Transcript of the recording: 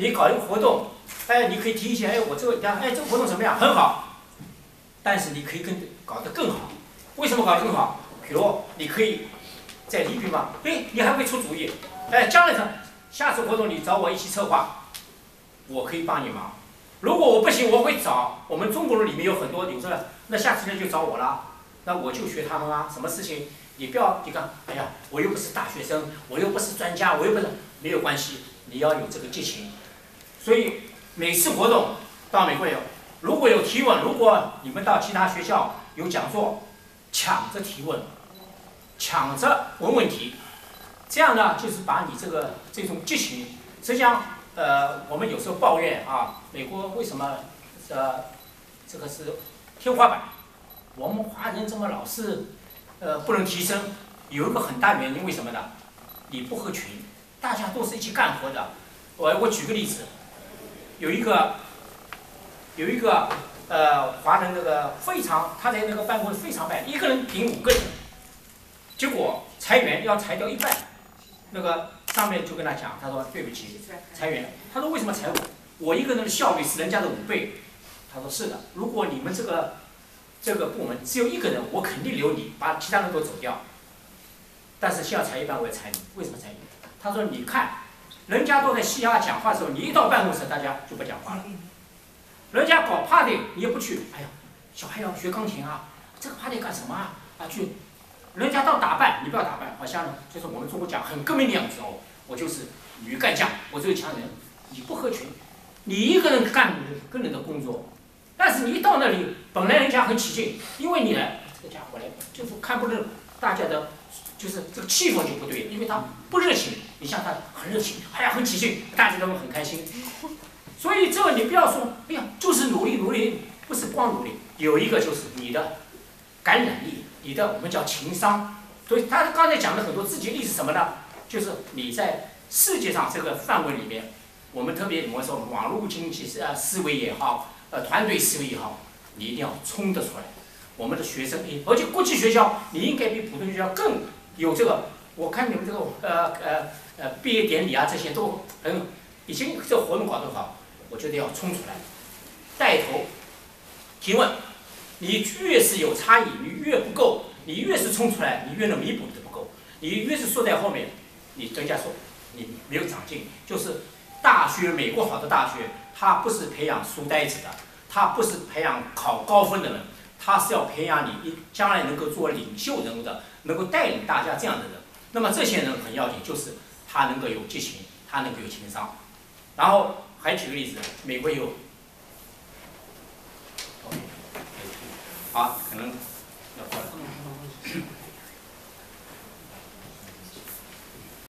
你搞一个活动，哎，你可以提一些，哎，我这个，哎，这个活动怎么样？很好，但是你可以跟搞得更好。为什么搞得更好？比如你可以在礼品方，哎，你还会出主意，哎，将来的下次活动你找我一起策划，我可以帮你忙。如果我不行，我会找我们中国人里面有很多有这，那下次呢就找我了，那我就学他们啊，什么事情你不要你看，哎呀，我又不是大学生，我又不是专家，我又不是没有关系，你要有这个激情。所以每次活动到美国有，如果有提问，如果你们到其他学校有讲座，抢着提问，抢着问问题，这样呢就是把你这个这种激情，实际上呃我们有时候抱怨啊，美国为什么呃这个是天花板，我们华人怎么老是呃不能提升？有一个很大原因，为什么呢？你不合群，大家都是一起干活的。我我举个例子。有一个，有一个，呃，华人那个非常，他在那个办公室非常慢，一个人顶五个人，结果裁员要裁掉一半，那个上面就跟他讲，他说对不起，裁员，他说为什么裁我？我一个人的效率是人家的五倍，他说是的，如果你们这个这个部门只有一个人，我肯定留你，把其他人都走掉，但是先要裁一半，我要裁你，为什么裁你？他说你看。人家都在嘻哈讲话的时候，你一到办公室，大家就不讲话了。人家搞 party，你也不去。哎呀，小孩要学钢琴啊，这个 party 干什么啊？啊去，人家到打扮，你不要打扮，好像就是我们中国讲很革命的样子哦。我就是女干将，我就是强人。你不合群，你一个人干个人的工作，但是你一到那里，本来人家很起劲，因为你来，这个家伙来就是看不懂大家的。就是这个气氛就不对，因为他不热情。你像他很热情，哎呀很起劲，大家都很开心。所以这个你不要说，哎呀就是努力努力，不是光努力，有一个就是你的感染力，你的我们叫情商。所以他刚才讲的很多自己例子什么呢？就是你在世界上这个范围里面，我们特别我们说网络经济思呃思维也好，呃团队思维也好，你一定要冲得出来。我们的学生，而且国际学校你应该比普通学校更。有这个，我看你们这个呃呃呃毕业典礼啊，这些都很已经这活动搞得好，我觉得要冲出来，带头提问，你越是有差异，你越不够，你越是冲出来，你越能弥补的不够，你越是缩在后面，你人家说你没有长进。就是大学，美国好的大学，它不是培养书呆子的，它不是培养考高分的人，他是要培养你一将来能够做领袖人物的能够带领大家这样的人那么这些人很要紧就是他能够有激情他能够有情商。然后还举个例子美国有好可能要过来。